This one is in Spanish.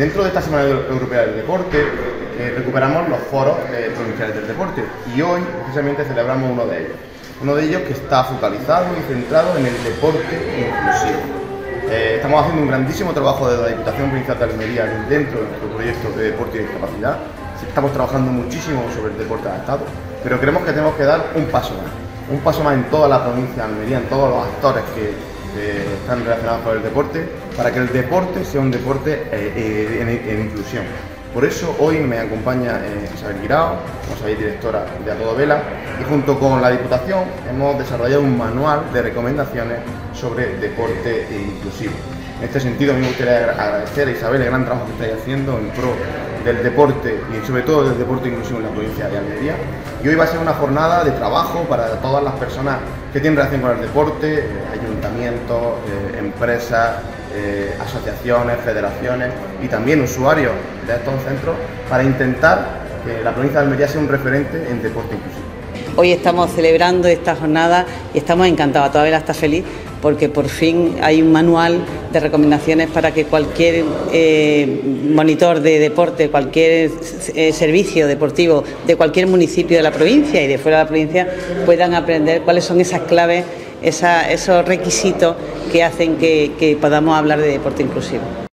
Dentro de esta Semana Europea del Deporte eh, recuperamos los foros eh, provinciales del deporte y hoy precisamente celebramos uno de ellos. Uno de ellos que está focalizado y centrado en el deporte inclusivo. Eh, estamos haciendo un grandísimo trabajo de la Diputación Provincial de Almería dentro de nuestro proyecto de deporte y discapacidad. Estamos trabajando muchísimo sobre el deporte adaptado, pero creemos que tenemos que dar un paso más. Un paso más en toda la provincia de Almería, en todos los actores que están relacionados con el deporte, para que el deporte sea un deporte en inclusión. Por eso hoy me acompaña eh, Isabel Guirao, como sabéis, directora de A Todo Vela, y junto con la Diputación hemos desarrollado un manual de recomendaciones sobre deporte inclusivo. En este sentido, a mí me gustaría agradecer a Isabel el gran trabajo que estáis haciendo en pro del deporte y sobre todo del deporte inclusivo en la provincia de Almería. Y hoy va a ser una jornada de trabajo para todas las personas que tienen relación con el deporte, eh, ayuntamientos, eh, empresas, eh, asociaciones, federaciones y también usuarios de estos centros para intentar que la provincia de Almería sea un referente en deporte inclusivo. Hoy estamos celebrando esta jornada y estamos encantados, todavía está feliz porque por fin hay un manual de recomendaciones para que cualquier eh, monitor de deporte, cualquier eh, servicio deportivo de cualquier municipio de la provincia y de fuera de la provincia puedan aprender cuáles son esas claves esos requisitos que hacen que podamos hablar de deporte inclusivo.